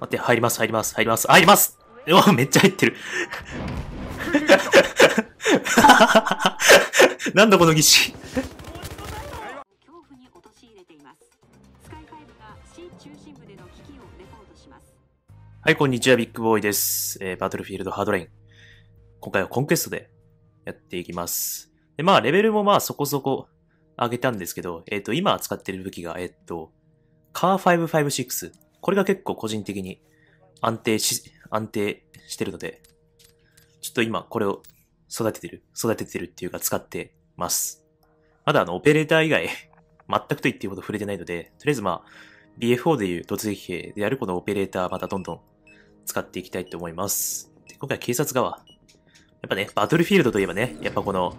待って、入ります、入ります、入ります、入りますうわ、めっちゃ入ってる。なんだこの儀式。はい、こんにちは、ビッグボーイです。えー、バトルフィールドハードレイン。今回はコンクエストでやっていきます。で、まあ、レベルもまあそこそこ上げたんですけど、えっ、と、今使ってる武器が、えっ、と、カー556。これが結構個人的に安定し、安定してるので、ちょっと今これを育ててる、育ててるっていうか使ってます。まだあの、オペレーター以外、全くと言っていいほど触れてないので、とりあえずまあ、BF4 でいう突撃兵であるこのオペレーターまたどんどん使っていきたいと思います。で今回は警察側。やっぱね、バトルフィールドといえばね、やっぱこの、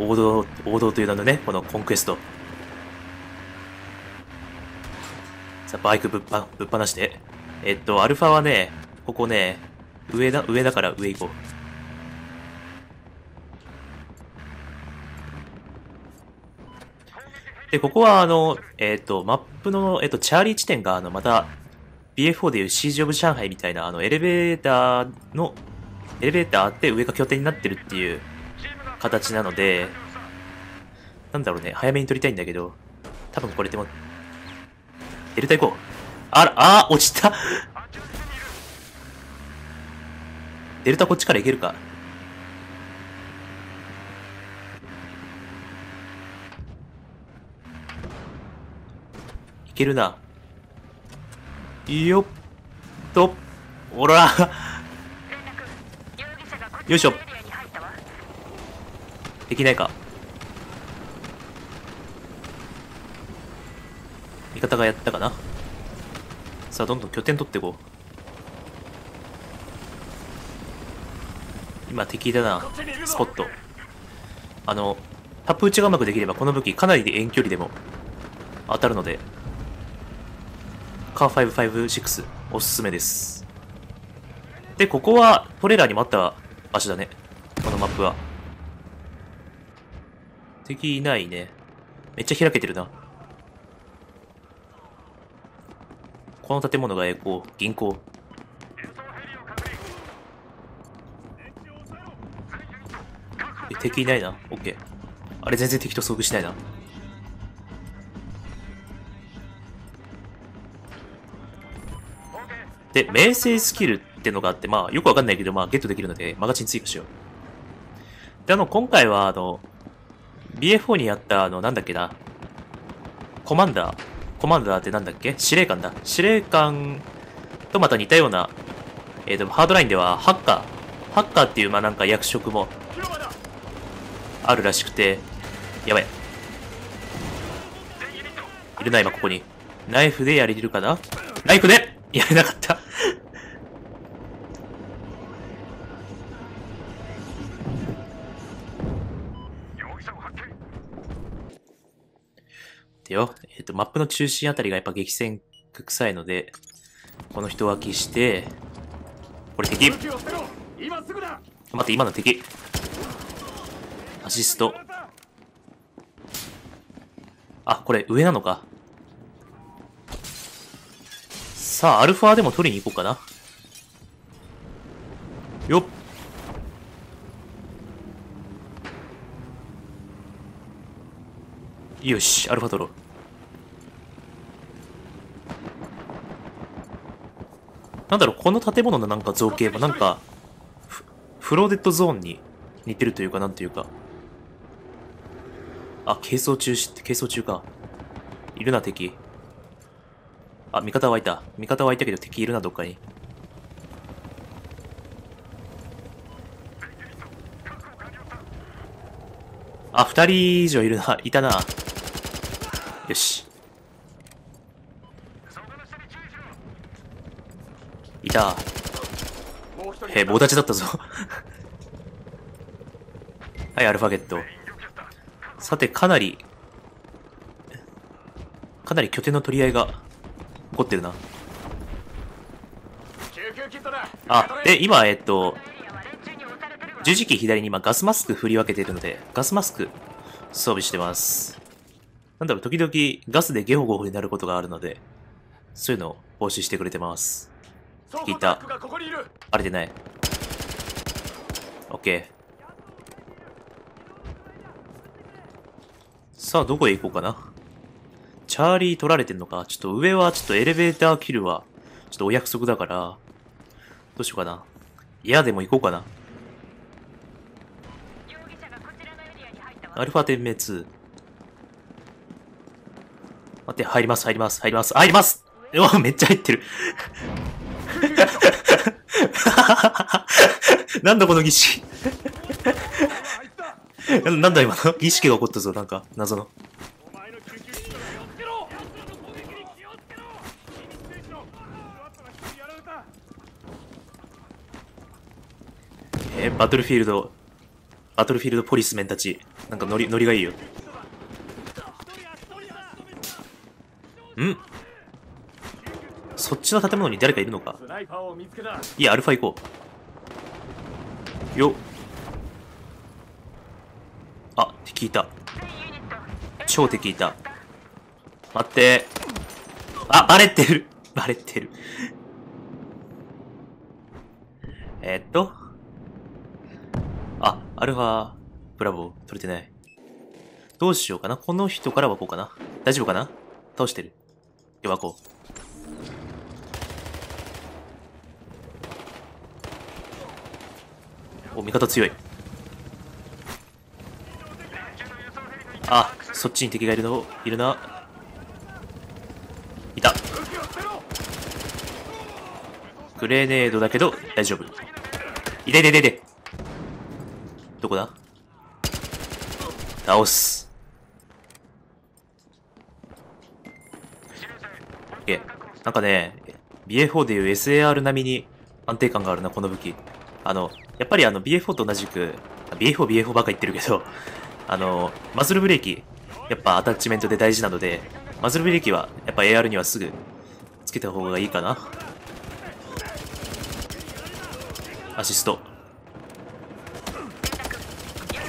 王道、王道という名のね、このコンクエスト。さあ、バイクぶっぱ、ぶっ放して。えっと、アルファはね、ここね、上だ、上だから上行こう。で、ここはあの、えっ、と、マップの、えっ、と、チャーリー地点が、あの、また、BF4 でいうシージオブ上海みたいな、あの、エレベーターの、エレベーターあって上が拠点になってるっていう形なので、なんだろうね、早めに撮りたいんだけど、多分これでも、デルタ行こう。あら、あー、落ちたデルタこっちから行けるか。いけるな。よっと、おらよいしょ。できないか。方がやったかな。さあ、どんどん拠点取っていこう。今敵だな。スポット。あの、タップ打ちがうまくできればこの武器かなり遠距離でも当たるので、カー556おすすめです。で、ここはトレーラーにもあった場所だね。このマップは。敵いないね。めっちゃ開けてるな。この建物が栄光、銀行。え、敵いないな。オッケー。あれ全然敵と遭遇しないな。で、名声スキルってのがあって、まあ、よくわかんないけど、まあ、ゲットできるので、マガジン追加しよう。で、あの、今回は、あの、BF4 にやった、あの、なんだっけな、コマンダー。コマンダーってなんだっけ？司令官だ。司令官とまた似たような、えっ、と、ハードラインでは、ハッカー。ハッカーっていう、まあなんか役職もあるらしくて、やばい。いるな、今ここに。ナイフでやれるかな？ナイフで？やれなかった。でよ、えっ、と、マップの中心あたりがやっぱ激戦区臭いので、この人脇して、これ敵。待って、今の敵。アシスト。あ、これ上なのか。さあ、アルファでも取りに行こうかな。よっ。よし、アルファ取ろう。なんだろう、この建物のなんか造形もなんか、フフローデッドゾーンに似てるというか、なんというか。あ、軽装中し、軽装中か。いるな、敵。あ、味方湧いた。味方湧いたけど敵いるな、どっかに。あ、二人以上いるな。いたな。よし。いた。へ棒立ちだったぞ。はい、アルファゲット。さて、かなり、かなり拠点の取り合いが起こってるな。あ、で、今、えっと、十字キー左に今ガスマスク振り分けてるので、ガスマスク装備してます。なんだろう、時々ガスでゲホゴホになることがあるので、そういうのを防止してくれてます。倉聞いた庫トラックがここにいるバレてない。オッケー。さあ、どこへ行こうかな。チャーリー取られてんのか。ちょっと上は、ちょっとエレベーターキルは、ちょっとお約束だから、どうしようかな。いや、でも行こうかな。アルファ点滅。待って、入ります、入ります、入ります、入りますうわ、めっちゃ入ってる。なんだこの儀式。なんだ今の？儀式が起こったぞ、なんか、謎の。えーバトルフィールド、バトルフィールドポリスメンたち、なんかノリ、ノリがいいよ。んそっちの建物に誰かいるのか？いや、アルファ行こう。よっ。あ、敵いた。超敵いた。待って。あ、バレてる。バレてる。えっと。あ、アルファ、ブラボー、取れてない。どうしようかな？この人から湧こうかな。大丈夫かな？倒してる。で、湧こう。お、味方強い。あ、そっちに敵がいるの、いるな。いた。グレネードだけど、大丈夫。いていていていて。どこだ？倒す。え、なんかね、BA4 でいう SAR 並みに安定感があるな、この武器。あの、やっぱりあの BA4 と同じく、あ BA4、BA4 ばっか言ってるけど、あの、マズルブレーキ、やっぱアタッチメントで大事なので、マズルブレーキは、やっぱ AR にはすぐつけた方がいいかな。アシスト。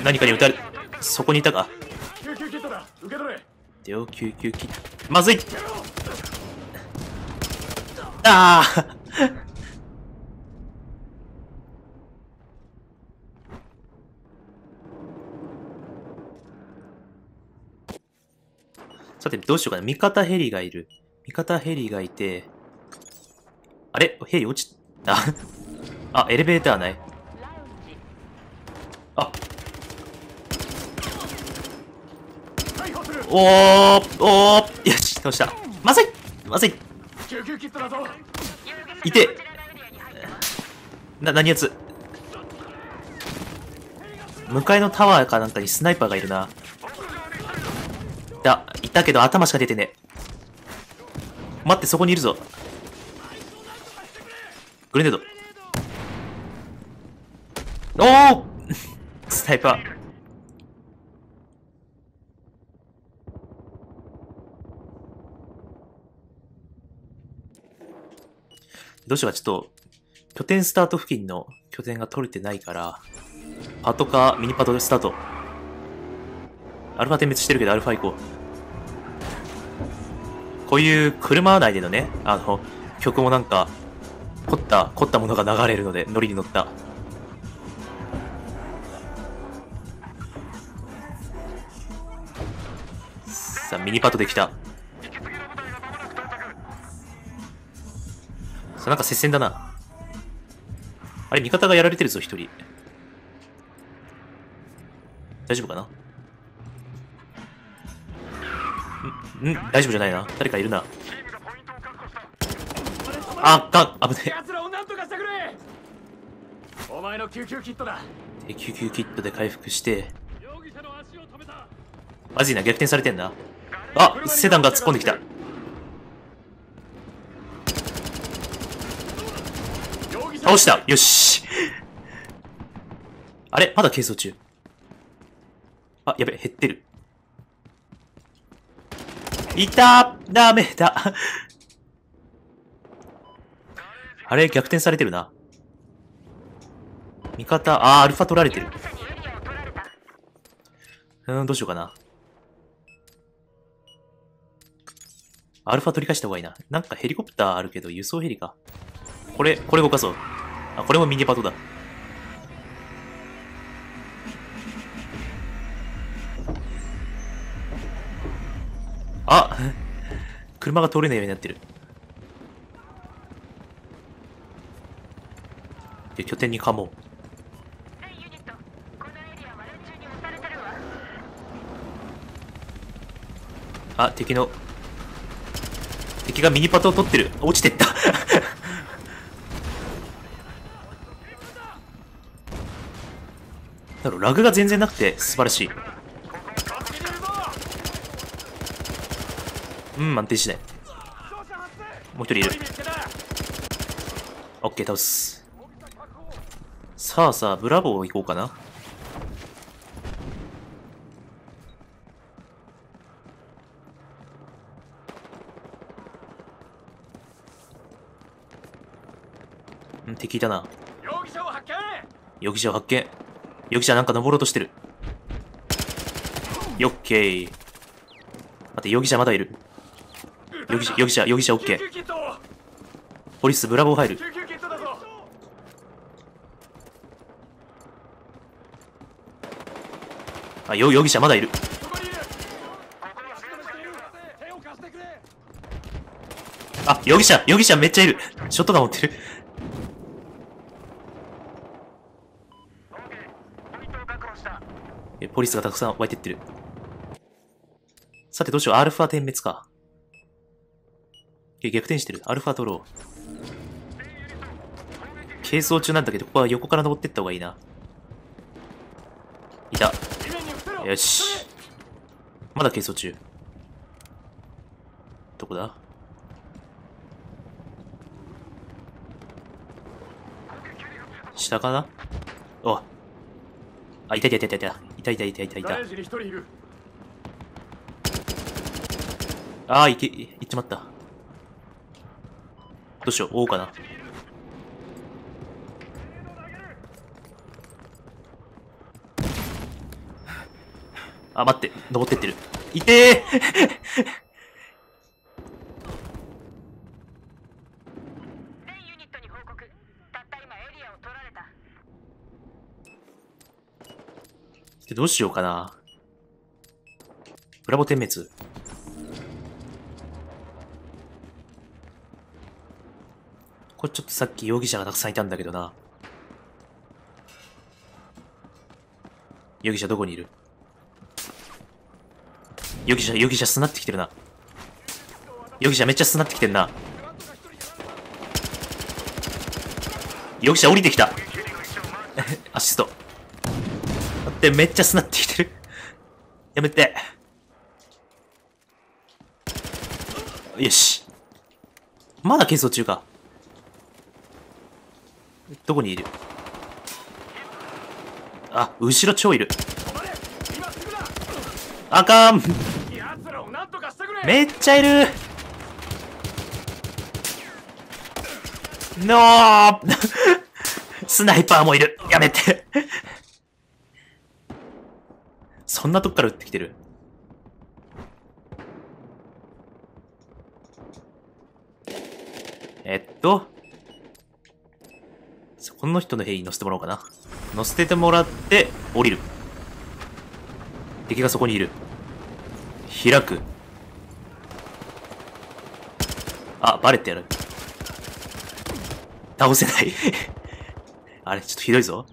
何かに撃たれ、そこにいたか。救急キットだ受け取れでよ、救急キット。まずいああさて、どうしようかな。味方ヘリがいる。味方ヘリがいて、あれ？ヘリ落ちた あ、エレベーターない。あ、逮捕するおー、おー、よし、倒した。まずいまずいいてな、何やつ？向かいのタワーかなんかにスナイパーがいるな。いた、いたけど頭しか出てねえ。待って、そこにいるぞ。グレネード。おー スナイパー。どうしようか、ちょっと、拠点スタート付近の拠点が取れてないから、パトかミニパトスタート。アルファ点滅してるけどアルファ行こう。こういう車内でのね、あの、曲もなんか、凝った、凝ったものが流れるので、ノリに乗った。さあ、ミニパトできた。なんか接戦だな。あれ、味方がやられてるぞ、一人。大丈夫かな？んん大丈夫じゃないな。誰かいるな。あ、かん、危ね奴らを何とかしてくれお前の救急キットだえ。救急キットで回復して、容疑者の足を止めたまずいな、逆転されてんな。あ、セダンが突っ込んできた。容疑者倒したよしあれ？まだ係争中。あ、やべ、減ってる。いたダメだあれ？逆転されてるな。味方、あー、アルファ取られてる。うーん、どうしようかな。アルファ取り返した方がいいな。なんかヘリコプターあるけど、輸送ヘリか。これ、これ動かそう。あ、これもミニパトだ。あ 車が通れないようになってる。で、拠点にかもう。あ、敵の、敵がミニパトを取ってる。落ちてった。だラグが全然なくて素晴らしい。うん、安定しない。もう一人いる。オッケー、倒す。さあさあ、ブラボー行こうかな。うん、敵いたな。容疑者を発見容疑者を発見。容疑者なんか登ろうとしてる。よっけー。待って、容疑者まだいる。容疑者、容疑者、容疑者オッケー。ポリス、ブラボー入る。あ、容疑者まだいる。あ、容疑者、容疑者めっちゃいる。ショットガン持ってる。ポイントを確保したえ、ポリスがたくさん湧いてってる。さてどうしよう、アルファ点滅か。逆転してる。アルファ取ろう。軽装中なんだけど、ここは横から登ってった方がいいな。いた。よし。まだ軽装中。どこだ？下かな？おあ、いたいたいたいたいた。いたいたいたいたいたあー、いけ、いっちまった。どうしよう、追おうかな。あ、待って、登ってってる。いてー全ユニットに報告たった今エリアを取られたでどうしようかな。ブラボ点滅。これちょっとさっき容疑者がたくさんいたんだけどな。容疑者どこにいる？容疑者、容疑者すなってきてるな。容疑者めっちゃすなってきてんな。容疑者降りてきた。アシスト。って、めっちゃすなってきてる。やめて。よし。まだ軽装中か。どこにいる？あ、後ろ超いる。あかんめっちゃいるのー スナイパーもいるやめてそんなとこから撃ってきてるえっと、この人の兵に乗せてもらおうかな。乗せてもらって、降りる。敵がそこにいる。開く。あ、バレてやる。倒せない。あれ、ちょっとひどいぞ。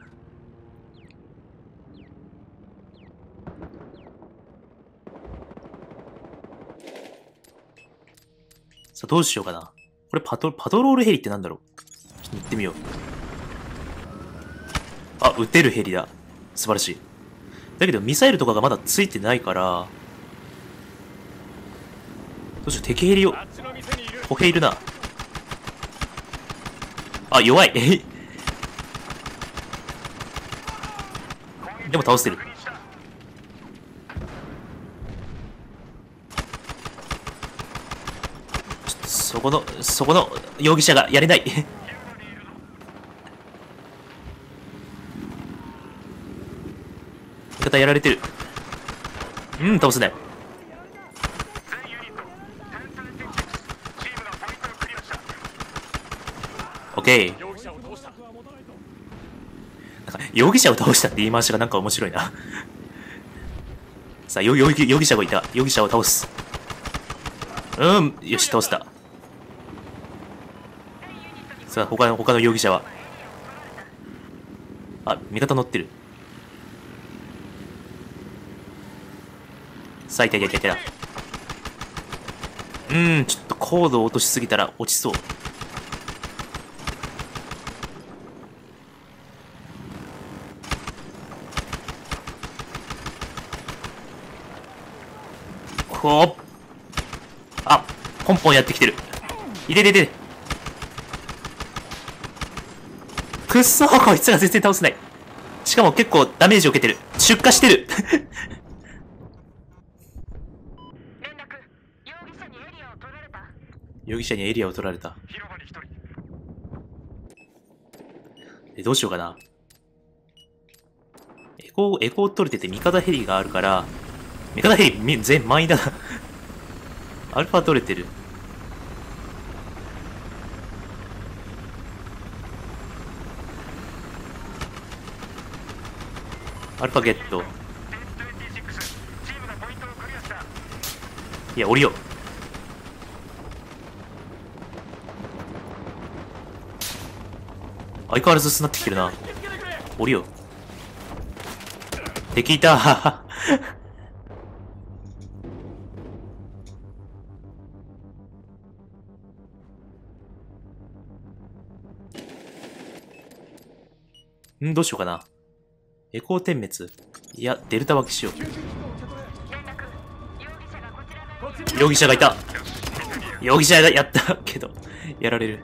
さあ、どうしようかな。これパト、パトロールヘリってなんだろうちょっと行ってみよう。あ、撃てるヘリだ。素晴らしい。だけど、ミサイルとかがまだついてないから、どうしよう、敵ヘリを、歩兵いるな。あ、弱い。でも倒せる。そこのそこの容疑者がやれない。味方やられてる。うん倒すなオッケー。なんか容疑者を倒したって言い回しがなんか面白いな。さあ容疑者がいた。容疑者を倒す。うんよし倒した。さあ、他の、他の容疑者は？あ、味方乗ってる。さあ、いたいたいたいた。うーん、ちょっと高度を落としすぎたら落ちそう。こう。あ、ポンポンやってきてる。いててて。くっそーこいつが全然倒せない。しかも結構ダメージを受けてる。出荷してる。容疑者にエリアを取られたえ、どうしようかな。エコー、エコー取れてて味方ヘリがあるから、味方ヘリみ全満員だな。アルファ取れてる。アルファゲット。いや、降りよう。相変わらず薄なってきてるな。降りよう。敵いた ん？どうしようかな。エコー点滅いや、デルタ分けしよう。容疑者がいた容疑者がやったけど、やられる。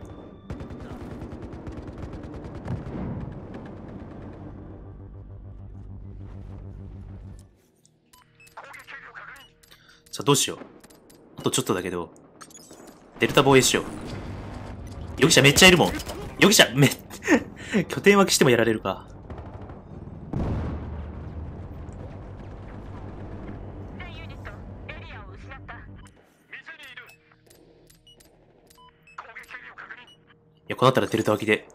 さあ、どうしよう。あとちょっとだけど、デルタ防衛しよう。容疑者めっちゃいるもん。容疑者、め、拠点分けしてもやられるか。こうなったらデルタ分けで、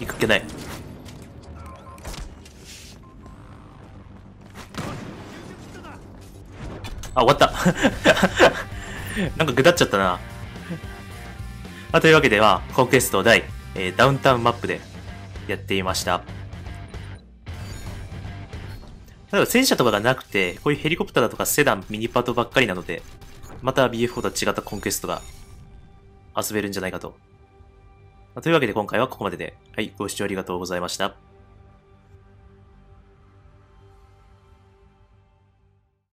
いいかけない。あ、終わった。なんかぐだっちゃったな。あ、というわけでは、コンクエスト第、えーダウンタウンマップでやっていました。ただ戦車とかがなくて、こういうヘリコプターだとかセダン、ミニパートばっかりなので、また BF4 とは違ったコンクエストが遊べるんじゃないかとというわけで今回はここまでで、はい、ご視聴ありがとうございました。